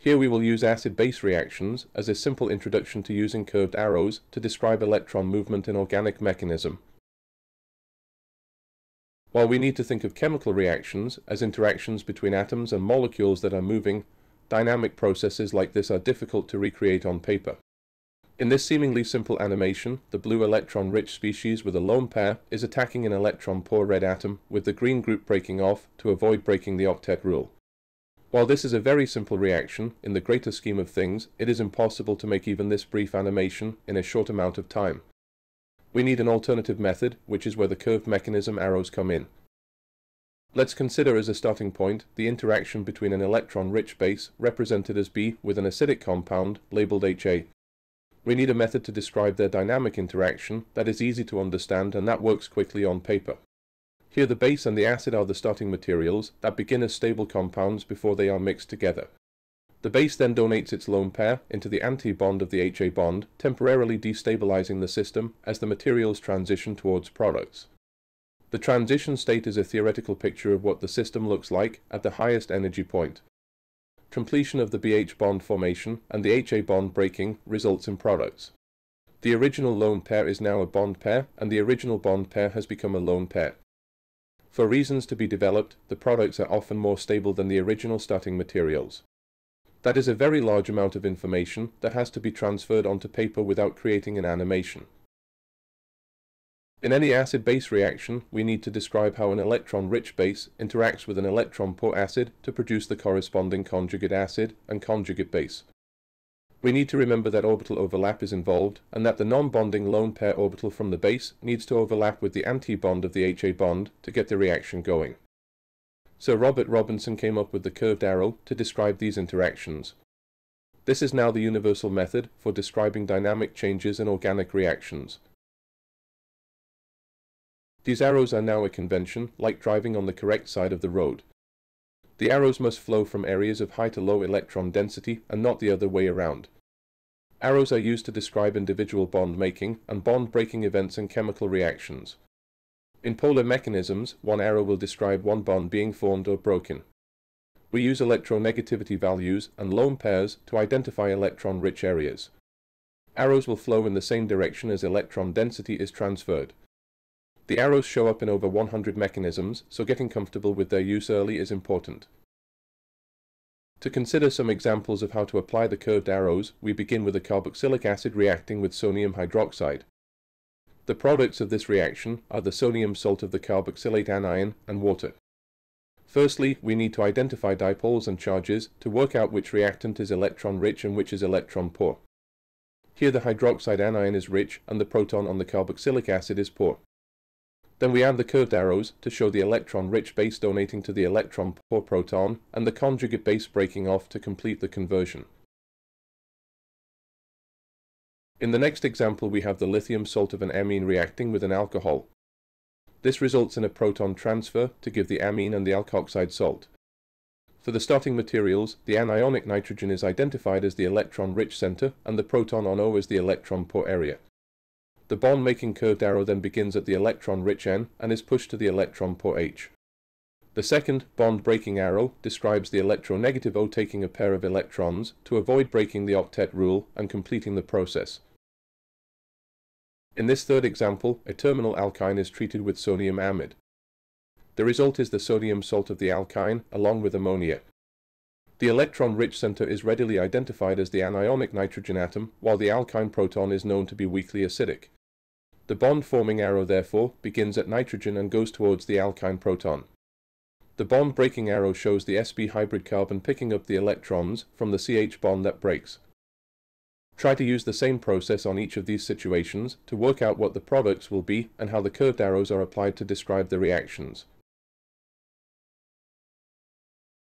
Here we will use acid-base reactions as a simple introduction to using curved arrows to describe electron movement in organic mechanism. While we need to think of chemical reactions as interactions between atoms and molecules that are moving, dynamic processes like this are difficult to recreate on paper. In this seemingly simple animation, the blue electron-rich species with a lone pair is attacking an electron-poor red atom with the green group breaking off to avoid breaking the octet rule. While this is a very simple reaction, in the greater scheme of things, it is impossible to make even this brief animation in a short amount of time. We need an alternative method, which is where the curved mechanism arrows come in. Let's consider as a starting point the interaction between an electron-rich base, represented as B, with an acidic compound, labeled HA. We need a method to describe their dynamic interaction that is easy to understand and that works quickly on paper. Here the base and the acid are the starting materials that begin as stable compounds before they are mixed together. The base then donates its lone pair into the anti-bond of the HA bond, temporarily destabilizing the system as the materials transition towards products. The transition state is a theoretical picture of what the system looks like at the highest energy point. Completion of the BH bond formation and the HA bond breaking results in products. The original lone pair is now a bond pair and the original bond pair has become a lone pair. For reasons to be developed, the products are often more stable than the original starting materials. That is a very large amount of information that has to be transferred onto paper without creating an animation. In any acid-base reaction, we need to describe how an electron-rich base interacts with an electron-poor acid to produce the corresponding conjugate acid and conjugate base. We need to remember that orbital overlap is involved and that the non-bonding lone pair orbital from the base needs to overlap with the anti-bond of the HA bond to get the reaction going. Sir Robert Robinson came up with the curved arrow to describe these interactions. This is now the universal method for describing dynamic changes in organic reactions. These arrows are now a convention, like driving on the correct side of the road. The arrows must flow from areas of high to low electron density and not the other way around. Arrows are used to describe individual bond making and bond breaking events and chemical reactions. In polar mechanisms, one arrow will describe one bond being formed or broken. We use electronegativity values and lone pairs to identify electron-rich areas. Arrows will flow in the same direction as electron density is transferred. The arrows show up in over 100 mechanisms, so getting comfortable with their use early is important. To consider some examples of how to apply the curved arrows, we begin with a carboxylic acid reacting with sodium hydroxide. The products of this reaction are the sodium salt of the carboxylate anion and water. Firstly, we need to identify dipoles and charges to work out which reactant is electron-rich and which is electron-poor. Here the hydroxide anion is rich and the proton on the carboxylic acid is poor. Then we add the curved arrows to show the electron-rich base donating to the electron-poor proton and the conjugate base breaking off to complete the conversion. In the next example we have the lithium salt of an amine reacting with an alcohol. This results in a proton transfer to give the amine and the alkoxide salt. For the starting materials, the anionic nitrogen is identified as the electron-rich center and the proton on O as the electron-poor area. The bond-making curved arrow then begins at the electron-rich N and is pushed to the electron-poor H. The second bond-breaking arrow describes the electronegative O taking a pair of electrons to avoid breaking the octet rule and completing the process. In this third example, a terminal alkyne is treated with sodium amide. The result is the sodium salt of the alkyne along with ammonia. The electron-rich center is readily identified as the anionic nitrogen atom, while the alkyne proton is known to be weakly acidic. The bond-forming arrow, therefore, begins at nitrogen and goes towards the alkyne proton. The bond-breaking arrow shows the sp hybrid carbon picking up the electrons from the CH bond that breaks. Try to use the same process on each of these situations to work out what the products will be and how the curved arrows are applied to describe the reactions.